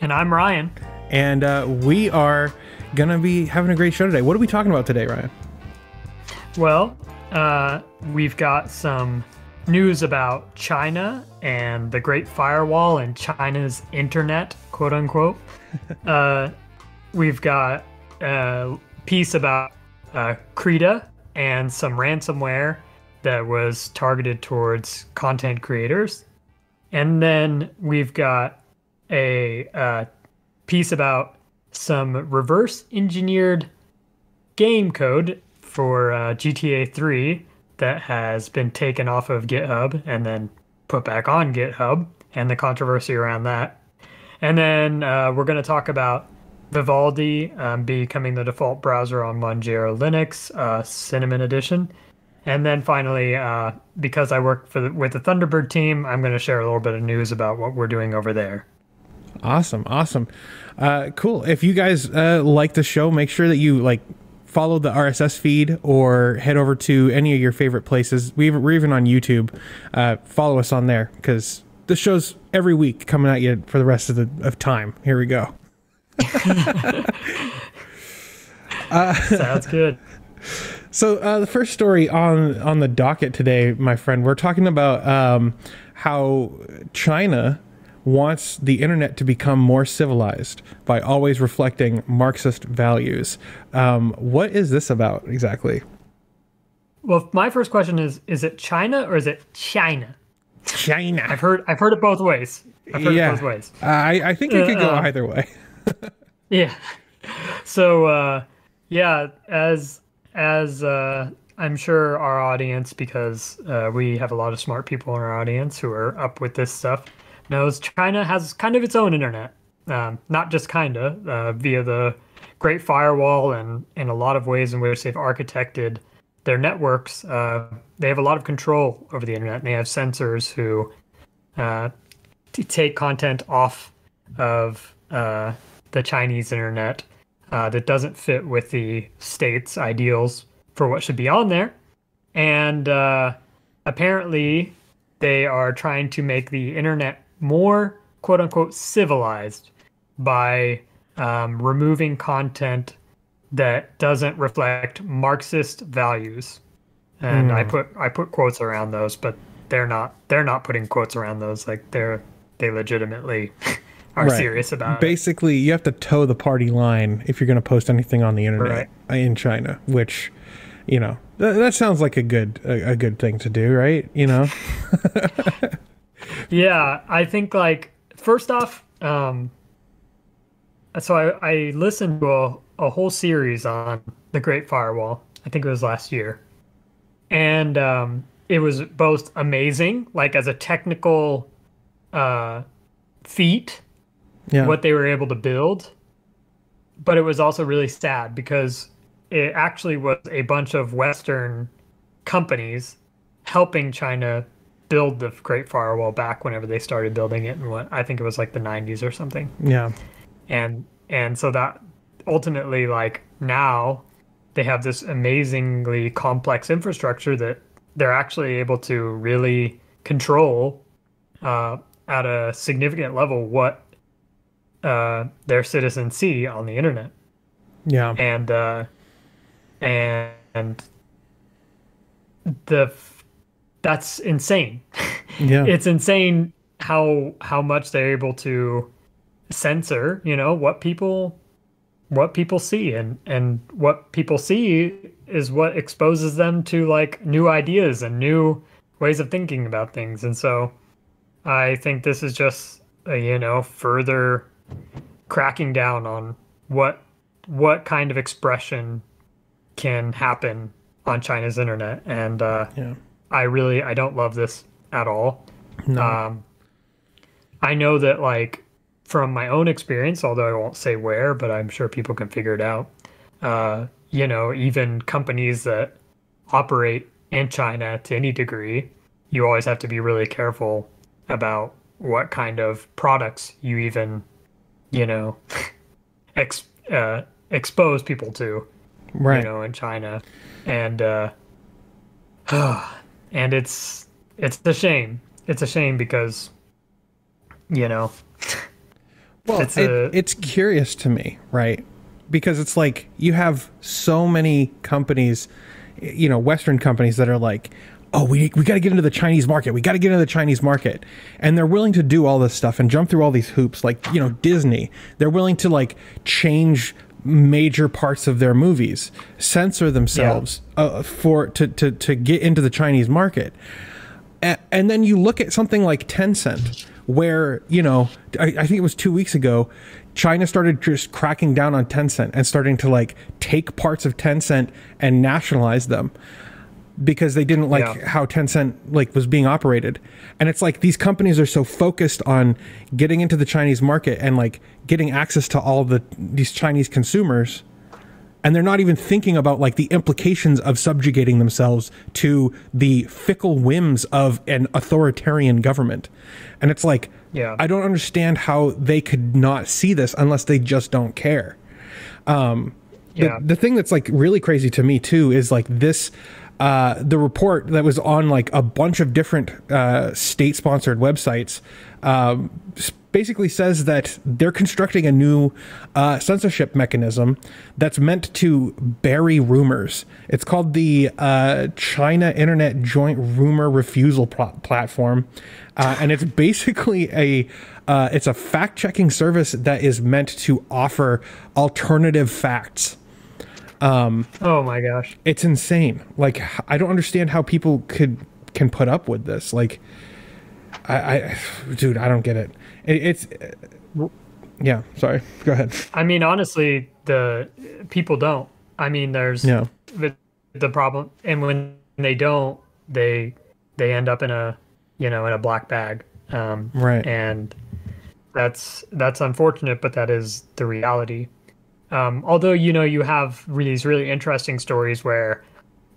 And I'm Ryan. And uh, we are going to be having a great show today. What are we talking about today, Ryan? Well, uh, we've got some news about China and the Great Firewall and China's internet, quote unquote. uh, we've got a piece about uh, Krita and some ransomware that was targeted towards content creators. And then we've got a uh, piece about some reverse engineered game code for uh, GTA 3 that has been taken off of GitHub and then put back on GitHub and the controversy around that. And then uh, we're going to talk about Vivaldi um, becoming the default browser on Manjaro Linux, uh, Cinnamon Edition. And then finally, uh, because I work for the, with the Thunderbird team, I'm going to share a little bit of news about what we're doing over there. Awesome, awesome, uh, cool. If you guys uh, like the show, make sure that you like follow the RSS feed or head over to any of your favorite places. We we're even on YouTube. Uh, follow us on there because the show's every week coming at you for the rest of the of time. Here we go. uh, Sounds good. So uh, the first story on on the docket today, my friend, we're talking about um, how China wants the internet to become more civilized by always reflecting Marxist values. Um, what is this about exactly? Well, my first question is: Is it China or is it China? China. I've heard I've heard it both ways. I've heard yeah. it both ways. I I think it could go uh, either way. yeah. So uh, yeah, as as uh, I'm sure our audience, because uh, we have a lot of smart people in our audience who are up with this stuff, knows China has kind of its own internet. Um, not just kind of uh, via the Great Firewall and in a lot of ways in which they've architected their networks. Uh, they have a lot of control over the internet, and they have censors who uh, take content off of uh, the Chinese internet uh, that doesn't fit with the state's ideals for what should be on there. And uh, apparently, they are trying to make the internet more quote unquote civilized by um, removing content that doesn't reflect Marxist values. And mm. I hmm. put I put quotes around those, but they're not they're not putting quotes around those. Like they're they legitimately are right. serious about it. Basically, it. you have to toe the party line if you're going to post anything on the internet right. in China, which, you know, th- that sounds like a good a, a good thing to do, right? You know. yeah, I think like first off, um, so I, I listened to a, a whole series on the Great Firewall. I think it was last year, and um, it was both amazing, like as a technical uh, feat, yeah. what they were able to build, but it was also really sad because it actually was a bunch of Western companies helping China build the Great Firewall back whenever they started building it, and what I think it was like the 90s or something. Yeah, and and so that ultimately, like now, they have this amazingly complex infrastructure that they're actually able to really control uh, at a significant level what uh, their citizens see on the internet. Yeah, and uh, and the that's insane. Yeah. it's insane how how much they're able to censor, you know, what people what people see and and what people see is what exposes them to like new ideas and new ways of thinking about things. And so I think this is just a, you know, further cracking down on what what kind of expression can happen on China's internet and uh yeah I really I don't love this at all. No. Um, I know that like from my own experience, although I won't say where, but I'm sure people can figure it out. Uh, you know, even companies that operate in China to any degree, you always have to be really careful about what kind of products you even, you know, ex, uh, expose people to, right? You know, in China, and uh, and it's it's a shame. It's a shame because you know Well, it's it, a it's curious to me, right? Because it's like you have so many companies, you know, Western companies that are like, oh, we, we got to get into the Chinese market. We got to get into the Chinese market. And they're willing to do all this stuff and jump through all these hoops. Like, you know, Disney, they're willing to like change major parts of their movies, censor themselves uh, for to, to, to get into the Chinese market. A- and then you look at something like Tencent, where you know, I, I think it was two weeks ago, China started just cracking down on Tencent and starting to like take parts of Tencent and nationalize them because they didn't like Yeah. how Tencent like was being operated. And it's like these companies are so focused on getting into the Chinese market and like getting access to all the these Chinese consumers and they're not even thinking about like the implications of subjugating themselves to the fickle whims of an authoritarian government. And it's like Yeah. I don't understand how they could not see this unless they just don't care. Um, Yeah. the, the thing that's like really crazy to me too is like this uh, the report that was on like a bunch of different uh, state sponsored websites um, basically says that they're constructing a new uh, censorship mechanism that's meant to bury rumors. It's called the uh, China Internet Joint Rumor Refusal Pl- Platform, uh, and it's basically a uh, it's a fact checking service that is meant to offer alternative facts oh my gosh. it's insane. Like I don't understand how people could can put up with this. Like I, I dude, I don't get it. it it's yeah. Sorry. Go ahead. I mean, honestly, the people don't. I mean, there's Yeah. the, the problem, and when they don't, they they end up in a you know in a black bag, um, Right. and that's that's unfortunate, but that is the reality. Um, although you know you have these really interesting stories where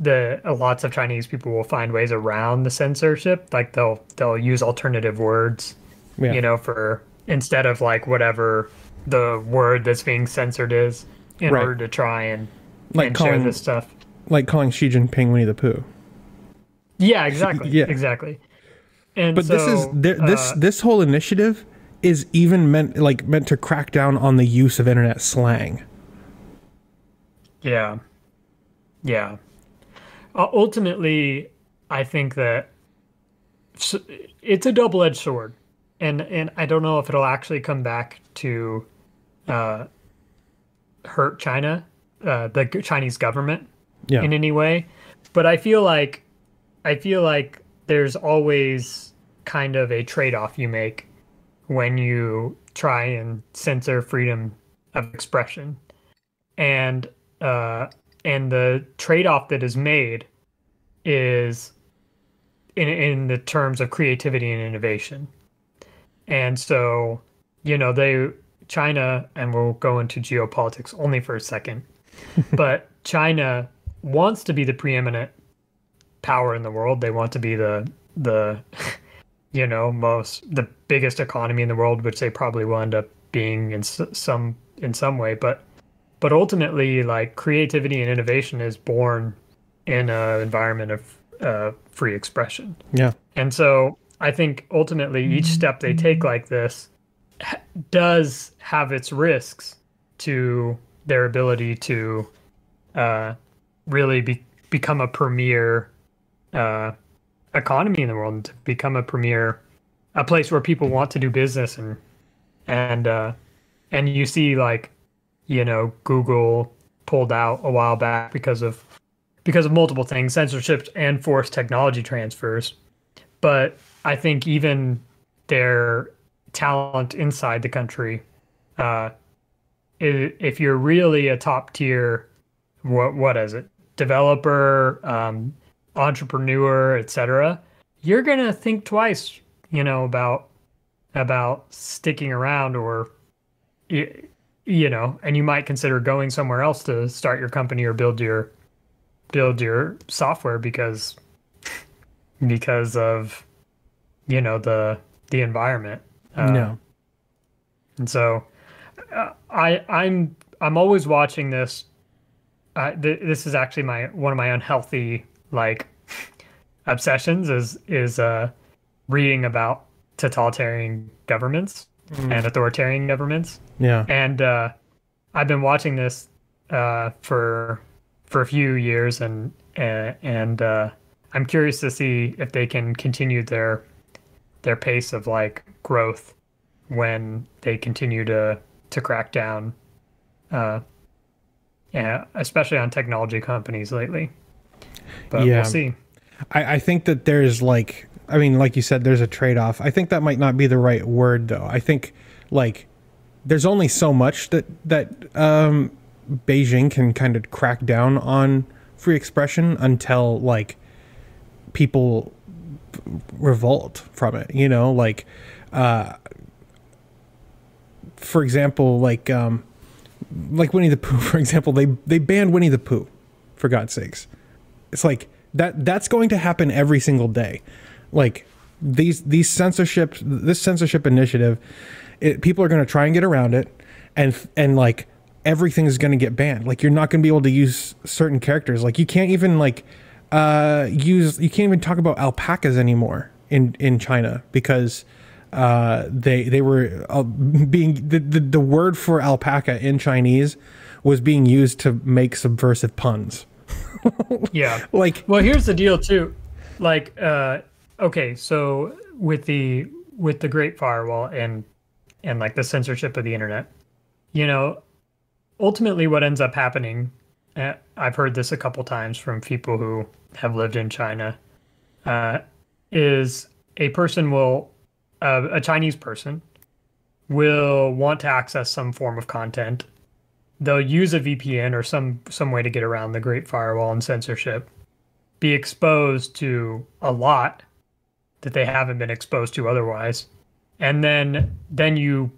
the lots of Chinese people will find ways around the censorship, like they'll they'll use alternative words Yeah. you know, for instead of like whatever the word that's being censored is in Right. order to try and, Like and share calling- this stuff. Like calling Xi Jinping Winnie the Pooh. Yeah, exactly. Yeah. Exactly. And But this is so, th- this uh, this whole initiative is even meant like meant to crack down on the use of internet slang. yeah. Yeah. Uh, ultimately, I think that it's a double-edged sword. And and I don't know if it'll actually come back to uh, hurt China, uh, the Chinese government. Yeah. in any way but i feel like i feel like there's always kind of a trade-off you make when you try and censor freedom of expression and uh and the trade-off that is made is in in the terms of creativity and innovation and so you know they china and we'll go into geopolitics only for a second but china wants to be the preeminent power in the world. They want to be the the you know most the biggest economy in the world, which they probably will end up being in some in some way. But but ultimately, like creativity and innovation is born in an environment of uh, free expression. Yeah. And so I think ultimately each step they take like this ha- does have its risks to their ability to uh, really be, become a premier uh, economy in the world and to become a premier a place where people want to do business and and uh, and you see like you know Google pulled out a while back because of because of multiple things censorship and forced technology transfers. But I think even their talent inside the country, uh, if you're really a top tier, what what is it, developer, um, entrepreneur, etc., you're gonna think twice, you know, about about sticking around or you know, and you might consider going somewhere else to start your company or build your build your software because because of you know the the environment. Uh, no. and so uh, I I'm I'm always watching this. Uh, th- this is actually my one of my unhealthy like obsessions is is uh, reading about totalitarian governments and authoritarian governments. Yeah. And uh, I've been watching this uh, for for a few years, and uh, and uh, I'm curious to see if they can continue their their pace of like growth when they continue to to crack down. Uh, yeah, especially on technology companies lately. But Yeah. we'll see. I, I think that there's like I mean, like you said, there's a trade off. I think that might not be the right word though. I think like there's only so much that that um, Beijing can kind of crack down on free expression until like people revolt from it. You know, like uh, for example, like um, like Winnie the Pooh. For example, they they banned Winnie the Pooh. For God's sakes, it's like that. That's going to happen every single day. Like these these censorship this censorship initiative, it, people are going to try and get around it, and and like everything is going to get banned. Like you're not going to be able to use certain characters. Like you can't even like uh, use you can't even talk about alpacas anymore in in China because uh, they they were uh, being the, the the word for alpaca in Chinese was being used to make subversive puns. Yeah. Like Well, here's the deal too. Like, uh, okay, so with the with the Great Firewall and and like the censorship of the internet, you know, ultimately what ends up happening. Uh, I've heard this a couple times from people who have lived in China. Uh, is a person will uh, a Chinese person will want to access some form of content. They'll use a VPN or some some way to get around the Great Firewall and censorship be exposed to a lot that they haven't been exposed to otherwise. And then then you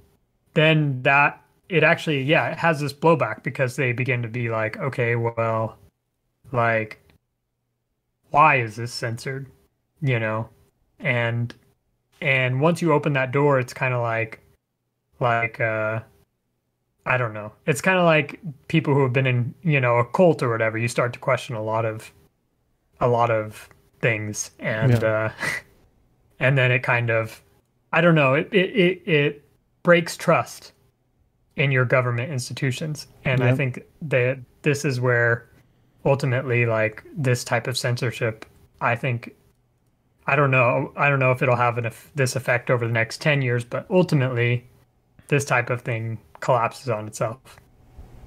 then that it actually yeah it has this blowback because they begin to be like okay well like why is this censored? You know? And and once you open that door it's kind of like like uh i don't know. It's kind of like people who have been in you know a cult or whatever you start to question a lot of a lot of things. And uh and then it kind of i don't know it it it, it breaks trust in your government institutions. And i think that this is where ultimately like this type of censorship i think i don't know i don't know if it'll have an, this effect over the next 10 years but ultimately this type of thing collapses on itself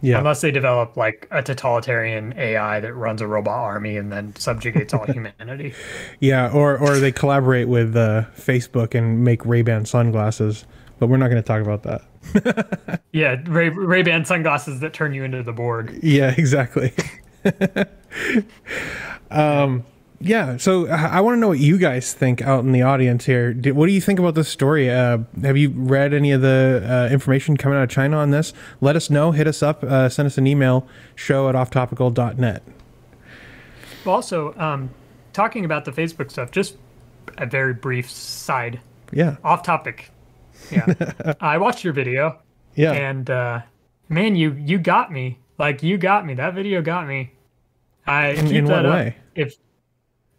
yeah, unless they develop like a totalitarian AI that runs a robot army and then subjugates all humanity. yeah, or or they collaborate with uh, Facebook and make Ray Ban sunglasses. But we're not going to talk about that. Yeah, Ray Ray Ban sunglasses that turn you into the Borg. Yeah, exactly. um, yeah. So I, I want to know what you guys think out in the audience here. What do you think about this story? Uh, have you read any of the uh, information coming out of China on this? Let us know. Hit us up. Uh, send us an email. Show at offtopical.net. Also, um, talking about the Facebook stuff, just a very brief side, Yeah. off topic. Yeah, I watched your video, Yeah. and uh, man, you you got me. Like you got me. That video got me. I In- in what up. way? If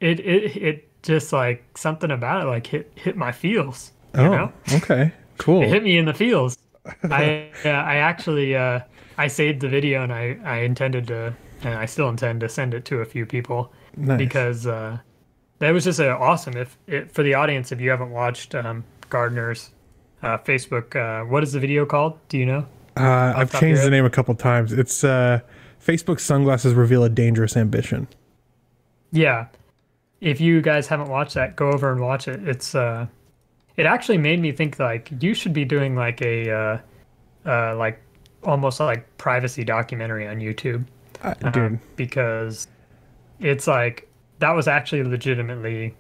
it it it just like something about it like hit hit my feels. You oh, know? okay. Cool. It hit me in the feels. I uh, I actually uh, I saved the video and I I intended to and I still intend to send it to a few people Nice. because uh, that was just uh, awesome. If it, for the audience, if you haven't watched um, Gardner's uh, Facebook, uh, what is the video called? Do you know? Uh, I've changed the name a couple times. It's uh, Facebook sunglasses reveal a dangerous ambition. Yeah. If you guys haven't watched that, go over and watch it. It's uh it actually made me think like you should be doing like a uh uh like almost like privacy documentary on YouTube. Uh, um, dude, because it's like that was actually legitimately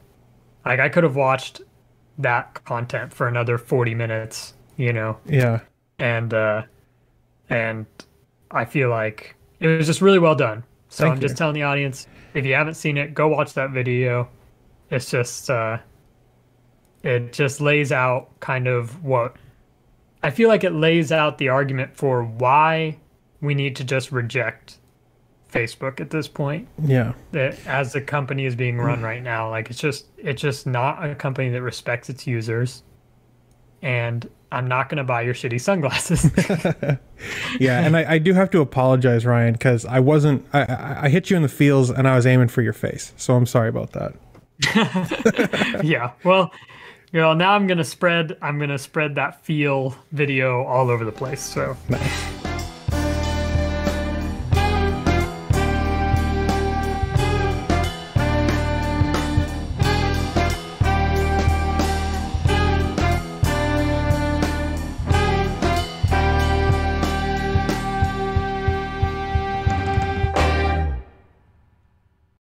like I could have watched that content for another 40 minutes, you know, yeah. and uh and I feel like it was just really well done. So Thank I'm just telling the audience if you haven't seen it, go watch that video. It's just uh it just lays out kind of what I feel like it lays out the argument for why we need to just reject Facebook at this point Yeah. that as the company is being run right now like it's just it's just not a company that respects its users and I'm not going to buy your shitty sunglasses. yeah, and I, I, do have to apologize, Ryan, because I wasn't. I, I, hit you in the feels, and I was aiming for your face. So I'm sorry about that. yeah. Well, you know, now I'm gonna spread. I'm gonna spread that feel video all over the place. So. Nice.